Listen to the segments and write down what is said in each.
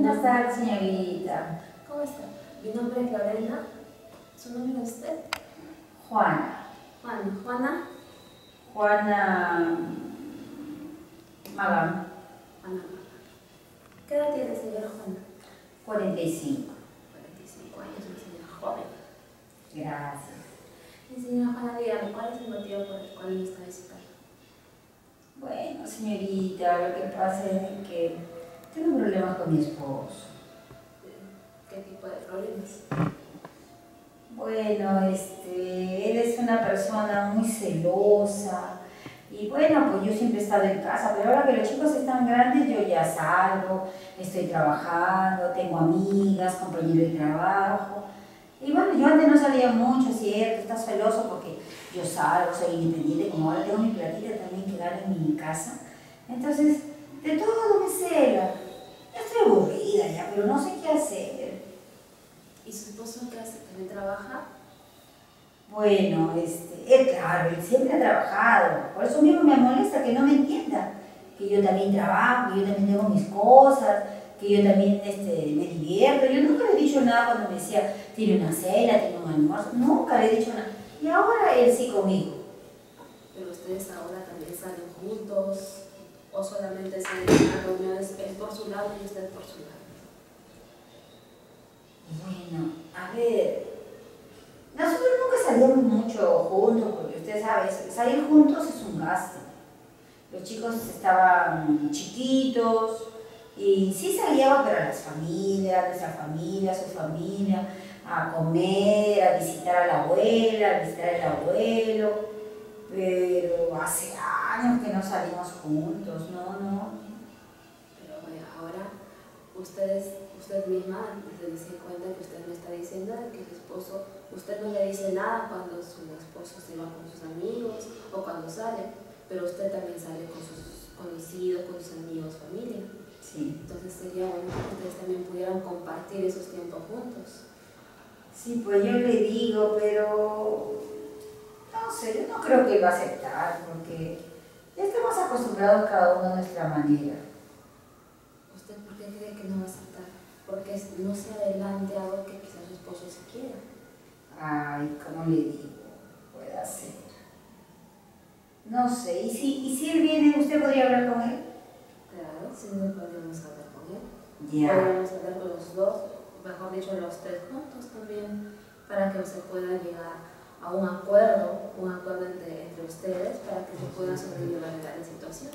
Buenas tardes, señorita. ¿Cómo está? Mi nombre es Lorena. ¿Su nombre es usted? Juana. Juana. ¿Juana? Juana Magán. Juana. ¿Qué edad tiene, señora Juana? 45. 45 años, una señora joven. Gracias. Y señora Juana, dígame, ¿cuál es el motivo por el cual me está visitando? Bueno, señorita, lo que pasa es que problemas con mi esposo. ¿Qué tipo de problemas? Bueno, este, él es una persona muy celosa. Y bueno, pues yo siempre he estado en casa, pero ahora que los chicos están grandes, yo ya salgo, estoy trabajando, tengo amigas, compañeros de trabajo. Y bueno, yo antes no salía mucho, cierto, está celoso porque yo salgo, soy independiente, como ahora tengo mi platita también que gano en mi casa. Entonces, de todo me cela. Ya estoy aburrida ya, pero no sé qué hacer. ¿Y su esposo qué hace? ¿También trabaja? Bueno, este, él, claro, él siempre ha trabajado. Por eso mismo me molesta que no me entienda. Que yo también trabajo, que yo también tengo mis cosas, que yo también este, me divierto. Yo nunca le he dicho nada cuando me decía, tiene una cena, tiene un almuerzo. Nunca le he dicho nada. Y ahora él sí conmigo. ¿Pero ustedes ahora también salen juntos? ¿O solamente salen a reuniones él por su lado y usted por su lado? Bueno, a ver, nosotros nunca salíamos mucho juntos, porque usted sabe, salir juntos es un gasto. Los chicos estaban chiquitos y sí salíamos, pero a las familias, nuestra familia, su familia, a comer, a visitar a la abuela, a visitar al abuelo, pero hace años que no salimos juntos, no, no. Pero bueno, ahora ustedes, usted misma se dice cuenta que usted me está diciendo que su esposo, usted no le dice nada cuando su esposo se va con sus amigos o cuando sale, pero usted también sale con sus conocidos, con sus amigos, familia. Sí. Entonces sería bueno que ustedes también pudieran compartir esos tiempos juntos. Sí, pues yo le digo, pero no sé, yo no creo que él va a aceptar, porque ya estamos acostumbrados cada uno a nuestra manera. ¿Usted por qué cree que no va a aceptar? Porque no se adelante algo que quizás su esposo se quiera. Ay, ¿cómo le digo? Puede ser. No sé, ¿y si, ¿y si él viene, usted podría hablar con él? Claro, sí, no podríamos hablar con él. Ya. Podríamos hablar con los dos, mejor dicho, los tres juntos también, para que se pueda llegar a un acuerdo, un acuerdo entre, entre ustedes, para que se pueda sobrellevar la situación.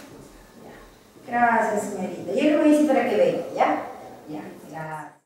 Gracias, señorita. Yo le voy a decir para que venga. Yeah.